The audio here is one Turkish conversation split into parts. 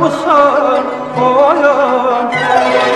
مسافر پایان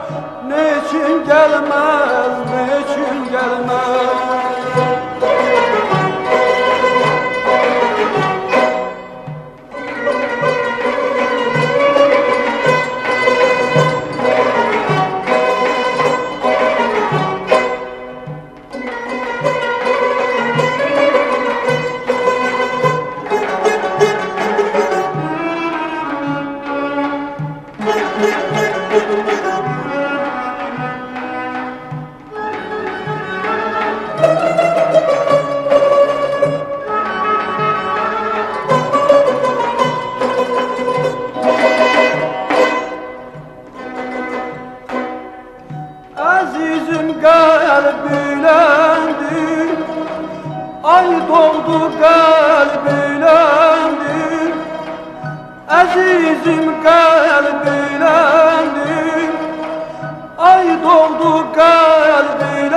niçin gelmez, niçin gelmez? kalbilendi Ay doğdu kalbilendi Azizim kalbilendi Ay doğdu kalbilendi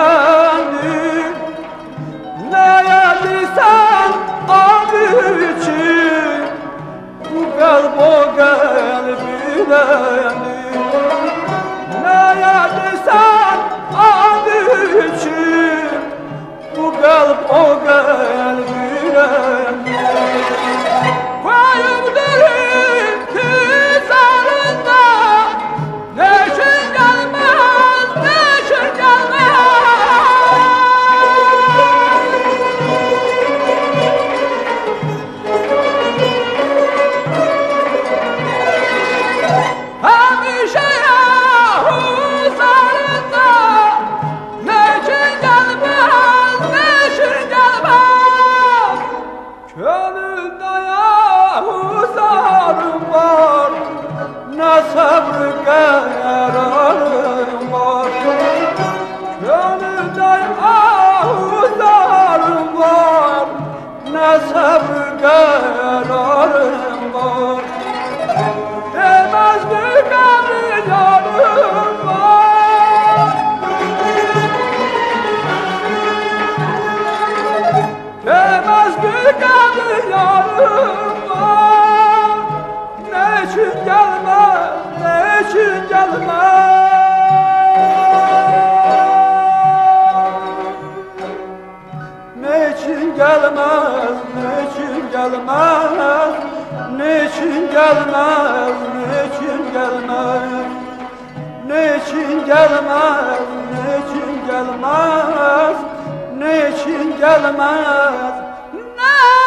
Ne yedirsen abi için Bu kalbo kalbilendi o gelmez, niçin gelmez, niçin gelmez, niçin gelmez, niçin gelmez, niçin gelmez, niçin gelmez, niçin gelmez, Ne?